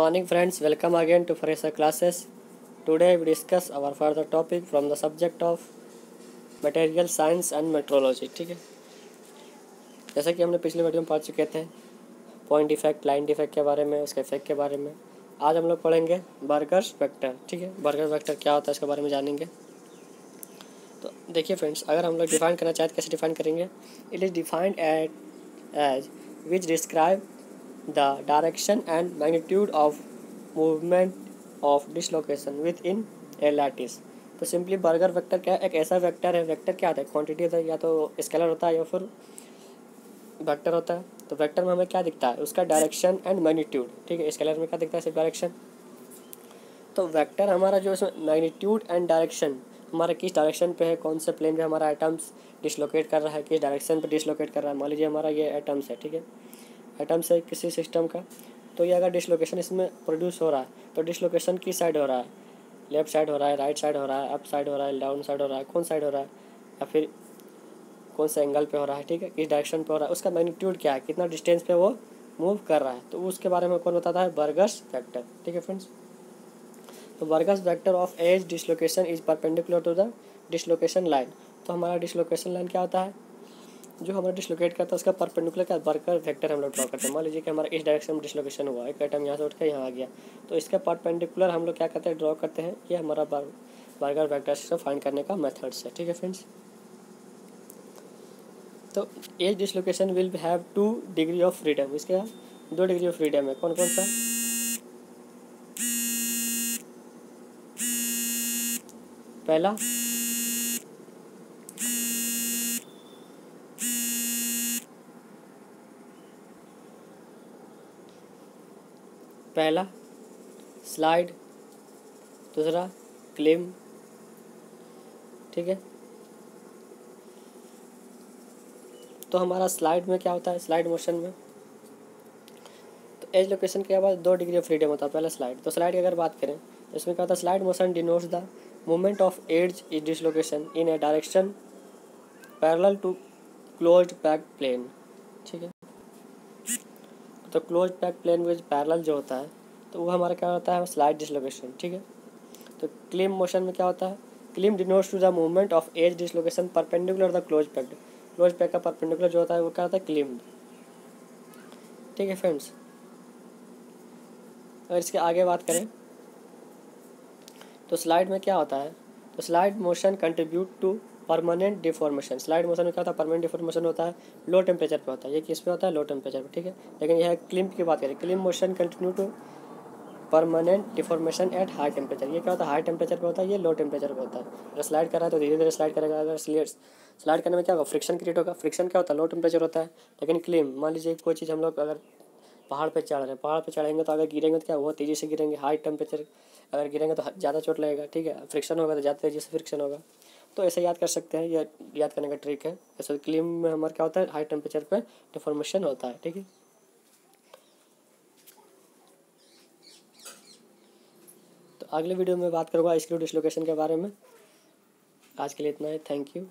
Morning friends, welcome again to Fresher classes. Today we discuss our further topic from the subject of material science and metrology. ठीक है? जैसा कि हमने पिछले video में पढ़ चुके थे पॉइंट इफ़ेक्ट लाइन डिफेक्ट के बारे में उसके इफ़ेक्ट के बारे में। आज हम लोग पढ़ेंगे बर्गर वेक्टर ठीक है? बर्गर वेक्टर क्या होता है इसके बारे में जानेंगे। तो देखिए फ्रेंड्स अगर हम लोग डिफाइन करना चाहें तो कैसे डिफाइन करेंगे? It is defined at edge which describe direction and magnitude of movement of dislocation within a lattice तो सिंपली बर्गर वेक्टर क्या है? एक ऐसा वेक्टर है। वेक्टर क्या होता है? क्वांटिटी होता है या तो स्केलर होता है या फिर वेक्टर होता है। तो वेक्टर में हमें क्या दिखता है? उसका डायरेक्शन एंड मैग्नीट्यूड ठीक है? स्केलर में क्या दिखता है? सिर्फ़ डायरेक्शन तो वेक्टर हमारा जो इसमें मैग्नीट्यूड एंड डायरेक्शन हमारा किस डायरेक्शन पे है? कौन से प्लेन पे हमारा आइटम्स डिसलोकेट कर रहा है? किस डायरेक्शन पे डिसलोकेट कर रहा है? मान लीजिए हमारा ये आइटम्स है। ठीक है? आइटम्स है किसी सिस्टम का। तो ये अगर डिसलोकेशन इसमें प्रोड्यूस हो रहा है तो डिसलोकेशन किस साइड हो रहा है। लेफ़्ट साइड हो रहा है राइट साइड हो रहा है अप साइड हो रहा है डाउन साइड हो रहा है, कौन साइड हो रहा है? या फिर कौन से एंगल पे हो रहा है, ठीक है? किस डायरेक्शन पे हो रहा है? उसका मैग्नीट्यूड क्या है? कितना डिस्टेंस पे वो मूव कर रहा है? तो उसके बारे में कौन बताता है? बर्गर्स फैक्टर ठीक है फ्रेंड्स तो वर्गस factor of edge dislocation is perpendicular to the dislocation line तो हमारा डिसलोकेशन लाइन क्या होता है? जो हमारा डिसलोकेट करता है, उसका परपेंडिकुलर क्या वर्कर वेक्टर हम लोग ड्रॉ करते हैं। मान लीजिए कि हमारा इस डायरेक्शन में डिसलोकेशन हुआ, एक आइटम यहाँ से उठ कर यहाँ आ गया। तो इसका परपेंडिकुलर हम लोग क्या करते हैं ड्रॉ करते हैं। ये हमारा बर्गर वेक्टर से फाइंड करने का मेथड्स है, ठीक है फ्रेंड्स तो edge dislocation will have two degree of freedom इसके दो डिग्री ऑफ़ फ्रीडम है। कौन कौन सा? पहला पहला स्लाइड दूसरा क्लिम ठीक है? तो हमारा स्लाइड में क्या होता है? स्लाइड मोशन में। तो एज लोकेशन के बाद दो डिग्री ऑफ़ फ्रीडम होता है, पहला स्लाइड तो स्लाइड की अगर बात करें तो इसमें क्या होता है? Slide motion denotes the movement of edge is dislocation in a direction parallel to close pack plane ठीक है? तो close pack plane with parallel जो होता है तो वो हमारा क्या होता है स्लाइड डिसलोकेशन ठीक है? तो क्लिम मोशन में क्या होता है? Climb denotes to the movement of edge dislocation perpendicular the close pack close pack का परपेंडिकुलर जो होता है, वो क्या होता है? क्लिम ठीक है फ्रेंड्स अगर इसके आगे बात करें तो स्लाइड में क्या होता है? तो slide motion contribute to permanent deformation slide motion में क्या होता है? परमानेंट डिफॉर्मेशन होता है लो टेम्परेचर पे होता है। ये किस पे होता है? लो टेम्परेचर पे, ठीक है? लेकिन यह क्लिम की बात करें। Climb motion continue to permanent deformation at high temperature ये क्या होता है? हाई टेम्परेचर पे होता है, ये लो टेम्परेचर पे होता है। अगर स्लाइड कर रहा है तो धीरे धीरे स्लाइड करेगा, अगर स्लाइड करने में क्या होगा? फ्रिक्शन क्रिएट होगा। फ्रिक्शन क्या होता है? लो टेम्परेचर होता है। लेकिन क्लिम मान लीजिए कोई चीज़ हम लोग अगर पहाड़ पे चढ़ रहे हैं, पहाड़ पे चढ़ेंगे तो अगर गिरेंगे तो क्या बहुत तेज़ी से गिरेंगे। हाई टेम्परेचर अगर गिरेंगे तो ज़्यादा चोट लगेगा, ठीक है? फ्रिक्शन होगा तो ज़्यादा तेज़ी से फ्रिक्शन होगा। तो ऐसे याद कर सकते हैं, ये याद करने का ट्रिक है। ऐसे क्लीम में हमारा क्या होता है? हाई टेम्परेचर पर डिफॉर्मेशन होता है, ठीक है? अगले वीडियो में बात करूँगा स्क्रू डिसलोकेशन के बारे में। आज के लिए इतना है। Thank you